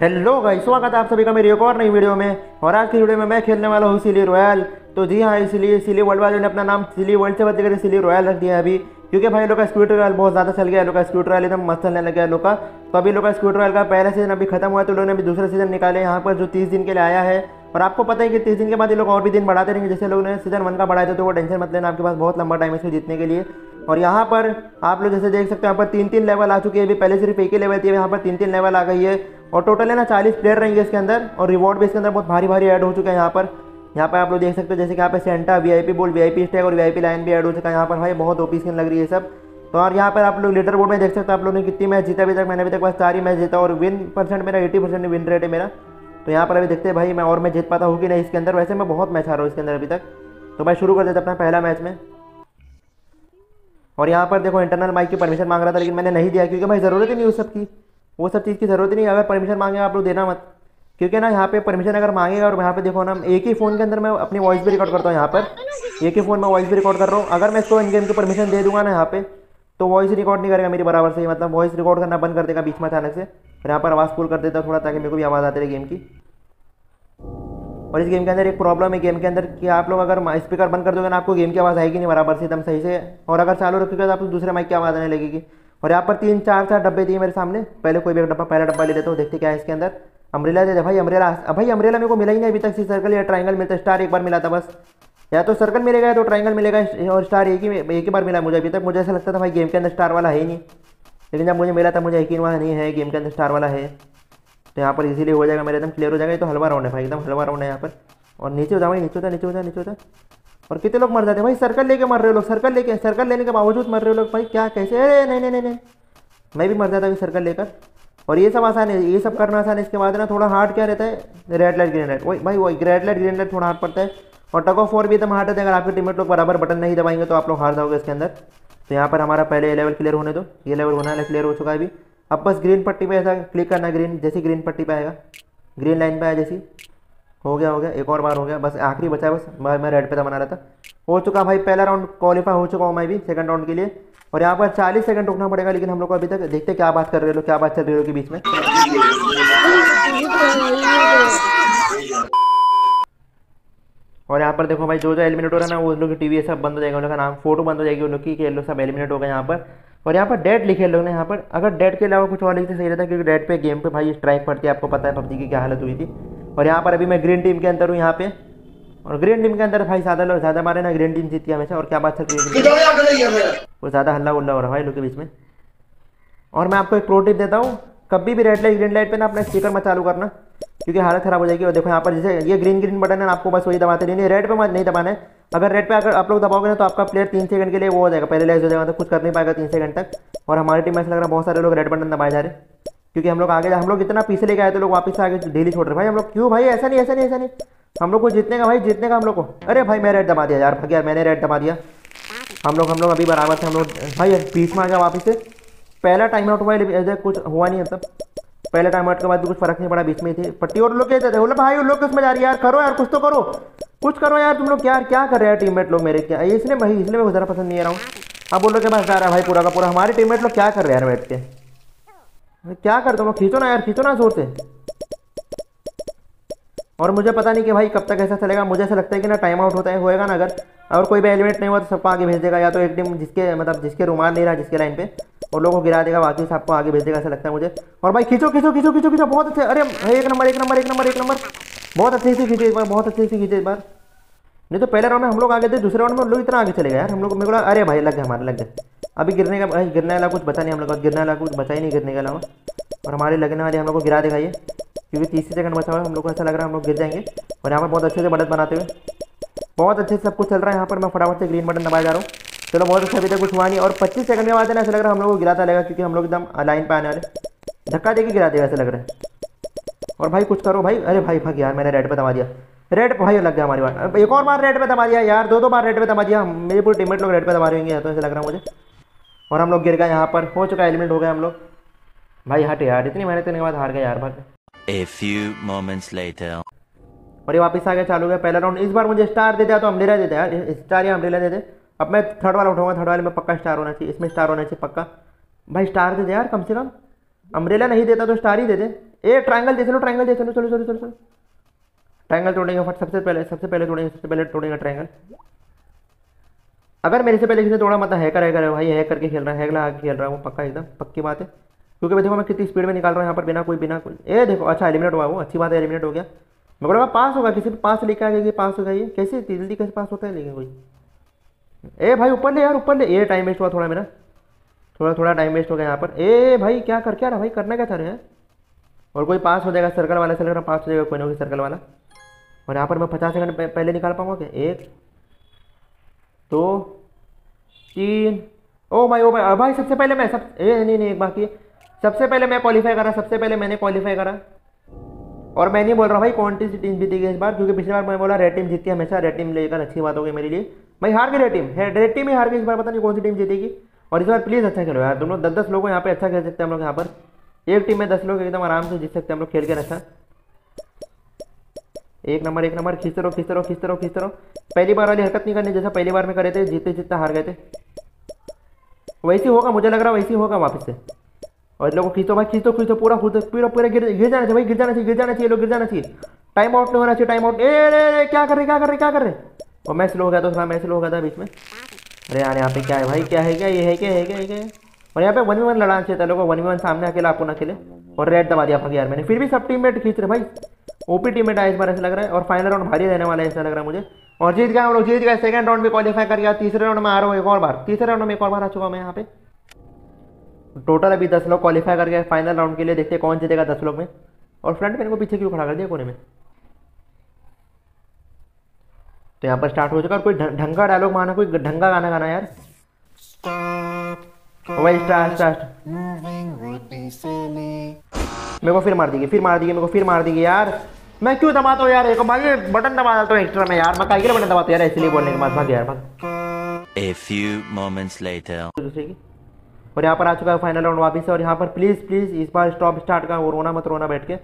Hello guys स्वागत है आप सभी का मेरी एक और नई वीडियो में। और आज की वीडियो में मैं खेलने वाला हूँ सिली रॉयल तो जी हाँ इसलिए सिली वर्ल्ड वाले ने अपना नाम सिली वर्ल्ड से बदल कर सिली रॉयल रख दिया है अभी। क्योंकि भाई लोग का स्कूटर रॉयल बहुत ज़्यादा चल गया, लोग का स्कूटर रॉयल एकदम मस्त चलने लग गया लोग का। तो अभी लोग का स्कूटर रॉयल का पहला सीज़न अभी खत्म हुआ तो लोगों ने अभी दूसरा सीज़न निकाले यहाँ पर जो तीस दिन के लिए आया है, और आपको पता है कि तीस दिन के बाद ये लोग और भी दिन बढ़ाते रहेंगे। जैसे लोगों ने सीज़न वन का बढ़ाया था तो वो टेंशन मत लेना, आपके पास बहुत लंबा टाइम है इसको जीतने के लिए। और यहाँ पर आप लोग जैसे देख सकते हैं, यहाँ पर तीन तीन लेवल आ चुके हैं। अभी पहले सिर्फ़ एक ही लेवल थी यहाँ पर तीन तीन लेवल आ गई है। और टोटल है ना चालीस प्लेयर रहेंगे इसके अंदर और रिवॉर्ड भी इसके अंदर बहुत भारी भारी ऐड हो चुका है यहाँ पर। यहाँ पर आप लोग देख सकते हो जैसे कि यहाँ पे Santa V I P ball V I P stag और वी आई पी लाइन भी ऐड हो चुका है यहाँ पर। भाई, बहुत ओपी स्किन लग रही है सब। तो और यहाँ पर आप लोग लीडर बोर्ड में देख सकते हो आप लोगों ने कितनी मैच जीता अभी तक। मैंने अभी तक बस चार ही मैच जीता और विन परसेंट मेरा एटी परसेंट विन रेट है मेरा। तो यहाँ पर अभी देखते हैं भाई मैं और मैं जीत पाता हूँ कि नहीं इसके अंदर। वैसे मैं बहुत मैच आ रहा हूँ इसके अंदर अभी तक। तो भाई शुरू कर देते अपना पहला मैच में। और यहाँ पर देखो इंटरनल माइक की परमिशन मांग रहा था लेकिन मैंने नहीं दिया क्योंकि भाई ज़रूरत ही नहीं उस सब की। वो सब चीज़ की ज़रूरत ही नहीं अगर परमिशन मांगे, आप लोग देना मत। क्योंकि ना, यहाँ पे परमिशन अगर मांगेगा और यहाँ पे देखो ना, एक ही फ़ोन के अंदर मैं अपनी वॉइस भी रिकॉर्ड करता हूँ यहाँ पर। एक ही फ़ोन में वॉइस भी रिकॉर्ड कर रहा हूँ। अगर मैं इसको इन गेम की परमिशन दे दूँगा ना यहाँ पे तो वॉइस रिकॉर्ड नहीं करेगा मेरी बराबर से मतलब वॉइस रिकॉर्ड करना बंद कर देगा बीच में अचानक से। फिर यहाँ पर आवाज़ फुल कर देता थोड़ा, ताकि मेरे को भी आवाज़ आती रहे गेम की। और इस गेम के अंदर एक प्रॉब्लम है गेम के अंदर, कि आप लोग अगर स्पीकर बंद कर दोगे ना, आपको गेम की आवाज़ आएगी नहीं बराबर से एकदम सही से। और अगर चालू रखोगे तो आपको दूसरे माइक की आवाज़ आने लगेगी। और यहाँ पर तीन, चार चार डब्बे दिए मेरे सामने। पहले कोई भी एक डब्बा, पहला डब्बा ले लेता हूँ, देखते क्या है इसके अंदर। अमरेला दे दे भाई अमरेला भाई अमरेला मेरे को मिला ही नहीं अभी तक सी सर्कल या ट्राइंगल मिलता स्टार एक बार मिला था बस। या तो सर्कल मिलेगा या तो ट्राइंगल मिलेगा, और स्टार एक ही एक ही बार मिला मुझे अभी तक। मुझे ऐसा लगता था भाई गेम के अंदर स्टार वाला है ही नहीं। लेकिन जब मुझे मिला था मुझे यकीन वहाँ नहीं है गेम के अंदर स्टार वाला है। तो यहाँ पर इजीली हो जाएगा मेरे, एकदम क्लियर हो जाएगा। ये तो हलवा राउंड है भाई, एकदम हलवा राउंड है यहाँ पर। और नीचे हो भाई, नीचे होता नीचे होता नीचे होता और कितने लोग मर जाते हैं? भाई सर्कल लेके मर रहे हो लोग सर्कल लेके सर्कल लेने के बावजूद मर रहे हो लोग, भाई, क्या कैसे? अरे, नहीं नहीं नहीं नहीं। मैं भी मर जाता हूँ सर्कल लेकर। और ये सब आसान है, ये सब करना आसान है। इसके बाद ना थोड़ा हार्ड क्या रहता है? रेड लाइट ग्रीन लाइट वही, भाई, वही रेड लाइट ग्रीन लाइट थोड़ा हार्ड पड़ता है। और टग ऑफ़ फोर भी एकदम हार्ड है। अगर आपके टीममेट लोग बराबर बटन नहीं दबाएँगे तो आप लोग हार जाओगे इसके अंदर। तो यहाँ पर हमारा पहले लेवल क्लियर होने दो। ये लेवल होना है क्लियर हो चुका है अभी। अब बस ग्रीन पट्टी पे ऐसा क्लिक करना ग्रीन जैसी ग्रीन पट्टी पे आएगा। ग्रीन लाइन पे आया जैसी। हो गया हो गया, एक और बार हो गया, बस आखिरी बचा बस। मैं मैं रेड पे था बना रहा था। हो चुका भाई, पहला राउंड क्वालिफाई हो चुका हूँ मैं भी सेकंड राउंड के लिए। और यहाँ पर 40 सेकंड रुकना पड़ेगा, लेकिन हम लोग को अभी तक देखते क्या बात कर रहे हो क्या बात चल रही हो के बीच में। और यहाँ पर देखो भाई जो जो एलिमिनेट हो रहा है ना, वो लोग की टीवी सब बंद हो जाएगा उन लोग का नाम फ़ोटो बंद हो जाएगी उन लोग की लोग सब एलिमिनेट हो गए यहाँ पर। और यहाँ पर डेट लिखे लोग ने यहाँ पर। अगर डेट के अलावा कुछ और लिखते सही रहता क्योंकि डेट पे गेम पे भाई स्ट्राइक पड़ती है, आपको पता है, पबजी की क्या हालत हुई थी। और यहाँ पर अभी मैं ग्रीन टीम के अंदर हूँ यहाँ पे। और ग्रीन टीम के अंदर भाई ज़्यादा लोग ज़्यादा मारे ना ग्रीन टीम जीती हमेशा। और क्या बात है वो ज़्यादा हल्ला उल्ला हो रहा है भाई लोग के बीच में। और मैं आपको एक प्रो टिप देता हूँ। कभी भी रेड लाइट ग्रीन लाइट पे ना अपना स्पीकर मत चालू करना क्योंकि हालत खराब हो जाएगी। और देखो यहाँ पर जैसे ये ग्रीन ग्रीन बटन है आपको बस वही दबाते नहीं रेड पे मत नहीं दबाना है। अगर रेड पे अगर आप लोग दबाओगे ना तो आपका प्लेयर तीन सेकंड के लिए वो हो जाएगा। पहले लेस हो जाएगा तो कुछ कर नहीं पाएगा तीन सेकंड तक। और हमारी टीम में ऐसा लग रहा है बहुत सारे लोग रेड बटन दबाए जा रहे क्योंकि हम लोग आगे हम लोग जितना पीछे लेके आए तो लोग वापस आगे डेली छोड़ रहे। भाई, हम लोग क्यों भाई? ऐसा नहीं ऐसा नहीं ऐसा नहीं। हम लोग को जीतने का, भाई, जीतने का हम लोग को। अरे भाई मैं रेड दबा दिया यार, भग यार, मैंने रेड दबा दिया। हम लोग हम लोग अभी बराबर थे हम लोग, भाई, बीच में आ गया वापस से। पहला टाइम आउट हुआ है कुछ हुआ नहीं है मतलब पहले टाइम आउट के बाद भी कुछ फ़र्क नहीं पड़ा, बीच में थे। पट्टी और लोग कहते थे। बोले, भाई, उन लोग किसमें जा रही यार? करो यार, कुछ तो करो। कुछ करो यार, तुम लोग क्या क्या कर रहे हैं टीममेट लोग मेरे? क्या इसलिए भाई इसलिए मैं ज़रा पसंद नहीं आ रहा हूँ। अब बोलो के पास जा रहा है भाई पूरा का पूरा। हमारे टीममेट लोग क्या कर रहे हैं यार बैठ के? क्या करते हो? खींचो ना यार, खींचो ना ज़ोर से। और मुझे पता नहीं कि भाई कब तक ऐसा चलेगा। मुझे ऐसा लगता है कि ना टाइम आउट होता है, होएगा ना अगर। और कोई भी एलिमेंट नहीं हुआ तो सबको आगे भेज देगा, या तो एक टीम जिसके मतलब जिसके रुमाल नहीं रहा, जिसके लाइन पे, और लोगों को गिरा देगा, बाकी सबको आगे भेज देगा, ऐसा लगता है मुझे। और भाई खींचो खींचो खींचो खींचो खींचो, बहुत अच्छे। अरे एक नंबर एक नंबर एक नंबर एक नंबर। बहुत अच्छे से खींचे एक बार, बहुत अच्छे से खींचे एक बार। नहीं तो पहले राउंड में हम लोग आगे थे, दूसरे राउंड में हम लोग इतना आगे चले गए यार। हम लोग, मेरे को अरे भाई, लग गए, हमारे लग गए। अभी गिरने का, भाई, गिरने वाला कुछ बचा नहीं हम लोग गिरने वाला कुछ बचा ही नहीं गिरने के अलावा। और हमारे लगने वाले हम लोग को गिरा देगा ये, क्योंकि तीस सेकंड बचा हुआ है, हम लोग को ऐसा लग रहा है हम लोग गिर जाएँगे। और यहाँ पर बहुत अच्छे से बढ़त बनाते हुए, बहुत अच्छे से सब कुछ चल रहा है, यहाँ पर मैं फटाफट से ग्रीन बटन दबाया जा रहा हूँ। चलो, बहुत अच्छा अभी तक कुछ हुआ नहीं, और 25 सेकंड के बाद ऐसा लग रहा है हम लोग को गिराता लगेगा, क्योंकि हम लोग एकदम लाइन पर आने वाले धक्का देके गिरा देगा, ऐसा लग रहा है। और भाई, कुछ करो भाई। अरे भाई, भाग यार, मैंने रेड पर दबा दिया। रेड भाई, लग गया हमारी बात। एक और बार रेड पे दबा दिया यार दो दो बार रेड पे दबा दिया। मेरे पूरे टीममेट लोग रेड पे दबा रहे होंगे तो ऐसा लग रहा है मुझे। और हम लोग गिर गए यहाँ पर। हो चुका एलिमेंट हो गए हम लोग। भाई हट यार इतनी मेहनत करने के बाद हार गए यार भाग A few moments later. और ये वापस आ गया चालू गया पहला राउंड इस बार मुझे स्टार दे दिया तो अम्ब्रेला दे दिया यार। स्टार या अम्ब्रेला दे दे। अब मैं थर्ड वाला उठाऊँगा थर्ड वाले में पक्का स्टार होना चाहिए। इसमें स्टार होना चाहिए पक्का। भाई स्टार दे दे यार कम से कम। अम्ब्रेला नहीं देता तो स्टार ही दे दे। ए ट्रायंगल दे चलो ट्रायंगल दे चलो चलो चलो चलो चलो। ट्रायंगल तोड़ेंगे फट सबसे पहले सबसे पहले तोड़ेंगे सबसे पहले तोड़ेंगे ट्रायंगल अगर मेरे से पहले किसी ने तोड़ा मतलब हैकर हैकर है भाई हैक करके खेल रहा है हैक लगा खेल रहा हूँ, पक्का एकदम, पक्की बात है। क्योंकि मैं देखो मैं कितनी स्पीड में निकाल रहा हूँ यहाँ पर, बिना कोई बिना कोई। ए देखो अच्छा एलिमिनेट हुआ वो, अच्छी बात है एलिमिनेट हो गया। मेरे को पास होगा, किसी भी पास लेके आ गया पास होगा ये? कैसे, जल्दी कैसे पास होता है लेकिन कोई? ए भाई, ऊपर ले यार, ऊपर ले। ये टाइम वेस्ट हुआ थोड़ा मेरा। थोड़ा थोड़ा टाइम वेस्ट हो गया यहाँ पर। ए भाई, क्या कर, क्या रहा भाई? करना क्या था रहे हैं? और कोई पास हो जाएगा सर्कल वाला सर्कल पास हो जाएगा, कोई ना कोई सर्कल वाला। और यहाँ पर मैं पचास सेकंड पहले निकाल पाऊँगा क्या? एक दो, तीन। ओ भाई ओ भाई भाई सबसे पहले मैं, सब, ए, नहीं नहीं, एक बाकी सबसे पहले मैं क्वालिफाई करा, सबसे पहले मैंने क्वालिफाई करा। और मैं नहीं बोल रहा भाई, कौन सी टीम जीती जीतेगी इस बार? क्योंकि पिछली बार मैं बोला रेड टीम जीतती है हमेशा। रेड टीम लेकर अच्छी बात होगी मेरे लिए। भाई, हार गई रेड टीम है रेड टीम ही हार गई इस बार, पता नहीं कौन सी टीम जीतेगी। और इस बार प्लीज़ अच्छा खेलो यार। लोग दस दस लोग यहाँ पे अच्छा खेल सकते हैं हम लोग यहाँ पर। एक टीम में दस लोग एकदम आराम से जीत सकते हैं हम लोग खेल के अच्छा एक नंबर एक नंबर, खींचते रहो खींचते रहो खींचते रहो खींचते रहो। पहली बार वाली हरकत नहीं करनी, जैसा पहली बार में करे थे, जीते, जीतते हार गए थे। वैसे होगा, मुझे लग रहा वैसे होगा वापस से। और लोगों खींचो भाई, खींचो खींचो पूरा खुद पूरा पूरा गिर गिर जाना चाहिए भाई, गिर जाना चाहिए, गिर जाना चाहिए लोग गिर जाना चाहिए। टाइम आउट नहीं होना चाहिए टाइम आउट ए क्या कर रहे, क्या कर रहे, क्या कर रहे? और मैं स्लो हो गया था थोड़ा मैं स्लो हो गया था बीच में। अरे यार, यहाँ पे क्या है भाई, क्या है, क्या ये है, क्या है क्या है, क्या और यहाँ पे वन वन लड़ाना चाहिए था लोगों वन वन सामने अकेला आपको ना अकेले। और रेड दबा दिया भाग यार मैंने। फिर भी सब टीममेट खींच रहे भाई। ओपी टीममेट आया इस बार ऐसा लग रहा है और फाइनल राउंड भारी रहने वाला है ऐसा लग रहा है मुझे। और जीत गया हम लोग जीत गए। सेकंड राउंड में क्वालिफाई कर गया। तीसरे राउंड में आ रहा हूँ एक और बार। तीसरे राउंड में एक और बार आ चुका हूँ मैं यहाँ पे। टोटल अभी दस लोग क्वालिफाई कर गए फाइनल राउंड के लिए। देखते हैं कौन जीतेगा दस लोग में। और फ्रंट मैन को पीछे क्यों खड़ा कर दिया कोने में? तो यहाँ पर स्टार्ट हो चुका और कोई ढंग का डायलॉग माना कोई ढंग का गाना गाना यार। वही स्टार्ट स्टार्ट मेरे को फिर मार देगी फिर मार देगी मेरे को फिर मार देगी यार। मैं क्यों दबाता हूँ यार? एक भाई बटन दबा देता हूँ एक्स्ट्रा में यार। मैं काहे बटन दबाता यार इसलिए बोलने के बाद भाग यार भाग। A few moments later. दूसरे की और यहाँ पर आ चुका है फाइनल राउंड वापस और यहाँ पर प्लीज़ प्लीज़ इस बार स्टॉप स्टार्ट का वो रोना मत रोना बैठ के।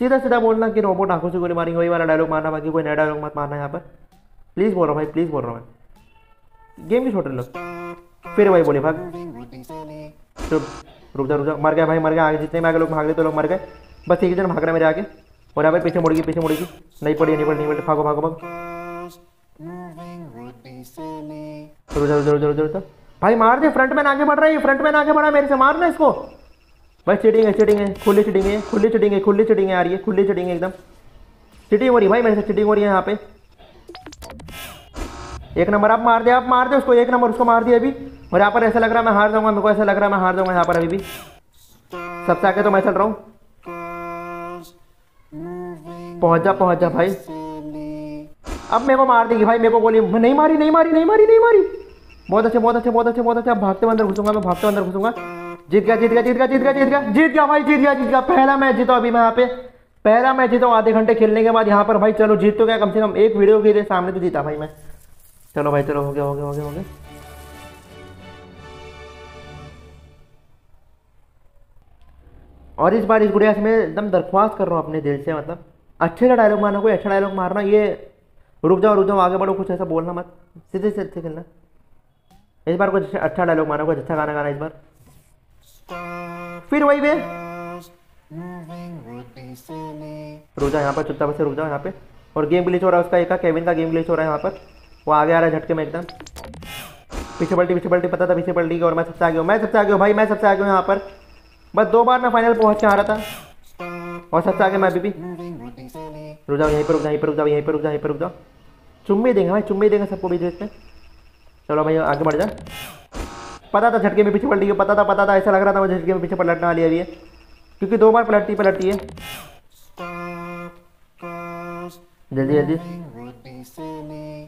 सीधा सीधा बोलना कि रोबोट आँखों से गोली मारेंगे वही वाला डायलॉग मारना बाकी कोई नया डायलॉग मत मारना यहाँ पर। प्लीज़ बोल रहा हूँ भाई प्लीज़ बोल रहा हूँ मैं। गेम भी छोटे लोग। फिर वही बोले भाग। चुप रुक जा रुक जा। मर गया भाई, मर गया। आगे जितने में आगे लोग भाग रहे तो लोग मर गए। बस एक जन भाग रहा है मेरे आगे। और यहाँ पर पीछे मुड़गी पीछे मुड़गी। नहीं पड़ी नहीं पड़ी नहीं पड़ी। भागो भागो भागो। रुक जा रुक जा भाई मार दे फ्रंट मैन आगे बढ़ रहा है फ्रंट मैन आगे बढ़ा मेरे से। मारना इसको। भाई चिटिंग है चिटिंग है। खुली चिटिंग है, खुली चिटिंग है, खुली चिटिंग है आ रही है खुली चिटिंग है एकदम। चिटिंग हो रही भाई मेरे से चिटिंग हो रही है यहाँ पे। एक नंबर, आप मार दे, आप मार दे उसको। एक नंबर, उसको मार दिया अभी। और यहाँ पर ऐसा लग रहा है मैं हार जाऊँगा, मेरे को ऐसा लग रहा है मैं हार जाऊँगा यहाँ पर अभी भी। सबसे आगे तो मैं चल रहा हूँ। पहुँच जा पहुँच जा भाई। अब मेरे को मार देगी भाई, मेरे को गोली। नहीं मारी नहीं मारी नहीं मारी नहीं मारी। बहुत अच्छे बहुत अच्छे बहुत अच्छे बहुत अच्छे। अब भागते अंदर घुसूँगा मैं, भागते अंदर घुसूँगा। जीत गया जीत गया जीत गया जीत गया जीत गया जीत गया भाई, जीत गया जीत गया। पहला मैच जीता अभी मैं यहाँ पे। पहला मैच जीता, आधे घंटे खेलने के बाद यहाँ पर भाई चलो जीत तो गया, कम से कम एक वीडियो के सामने तो जीता भाई मैं। चलो भाई, चलो, हो गया हो गया हो गया हो गया। और इस बार इस गुड़िया से मैं एकदम दरख्वास्त कर रहा हूँ अपने दिल से मतलब अच्छे से डायलॉग मारना, कोई अच्छा डायलॉग मारना, ये रुक जाओ रुक जाओ, आगे बढ़ो, कुछ ऐसा बोलना मत, सीधे से अच्छे खेलना। इस बार कुछ अच्छा- डायलॉग मारना, कुछ अच्छा गाना गाना इस बार। फिर वही रुक जाओ यहाँ पर, चुपचाप से रुक जाओ यहाँ पे। और गेम ग्लिच हो रहा है उसका, एक केविन का गेम ग्लिच हो रहा है यहाँ पर। वो आगे आ रहा है झटके में एकदम। पीछे पलटी पीछे पलटी, पता था पीछे पलटी और मैं सबसे आगे हूँ, मैं सबसे आगे हूँ, भाई, मैं सबसे आगे हूँ यहाँ पर। बस दो बार मैं फाइनल पहुँच आ रहा था। और सबसे आगे मैं अभी भी। रुक जाओ, यहीं पर रुक जाओ, यहीं पर रुक जाओ, यहीं पर रुक जाओ, यहीं पर रुक जाओ। चुम्बी देंगे भाई चुम्बी देंगे सबको बीच बीच में। चलो भाई, आगे बढ़ जा। पता था झटके में पीछे पलटी है, पता था पता था, ऐसा लग रहा था मुझे झटके में पीछे पलटने वाली अभी ये क्योंकि दो बार पलटती पलटती है। जल्दी जल्दी।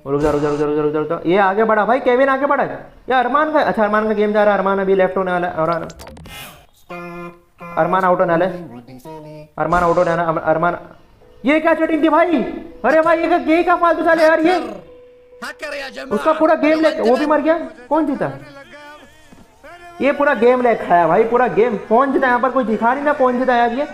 रुक जा रुक जा रुक जा रुक जा रुक जा ये आगे बढ़ा भाई केविन आगे बढ़ा। ये अरमान का अच्छा अरमान का गेम जा रहा है, अरमान अभी लेफ़्ट होने वाला है, और अरमान आउट होने वाला। अरमान आउट होने वाला अरमान ये क्या चीटिंग थी भाई? अरे भाई ये ये क्या फालतू चाले यार, ये उसका पूरा गेम ले वो भी मर गया? कौन जीता? ये पूरा गेम ले खाया भाई, पूरा गेम कौन जीता? यहाँ पर कोई दिखा नहीं ना कौन जीता यार ये।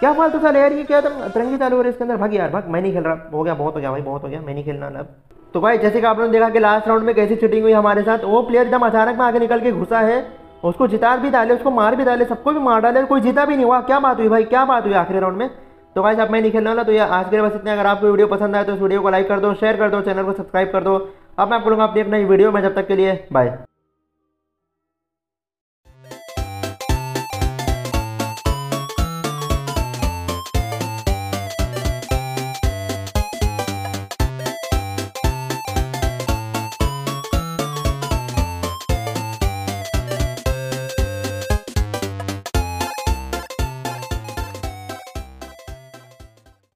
क्या फालतू चाले यार, ये क्या तुम तरंगी चालू हो रही इसके अंदर? भाग यार, भाग, मैं नहीं खेल रहा। हो गया, बहुत हो गया भाई, बहुत हो गया, मैं नहीं खेलना अब। तो भाई, जैसे कि आप लोगों ने देखा कि लास्ट राउंड में कैसी चीटिंग हुई हमारे साथ, वो प्लेयर एकदम अचानक में आगे निकल के घुसा है। उसको जिता भी डाले, उसको मार भी डाले, सबको भी मार डाले, कोई जीता भी नहीं। हुआ क्या बात हुई भाई, क्या बात हुई आखिरी राउंड में? तो भाई अब मैं नहीं खेलना तो ये आज के बस इतने। अगर आपको वीडियो पसंद आए तो इस वीडियो को लाइक कर दो शेयर कर दो चैनल को सब्सक्राइब कर दो। अब मैं आप बोलूँगा अपनी एक नई वीडियो में, जब तक के लिए बाय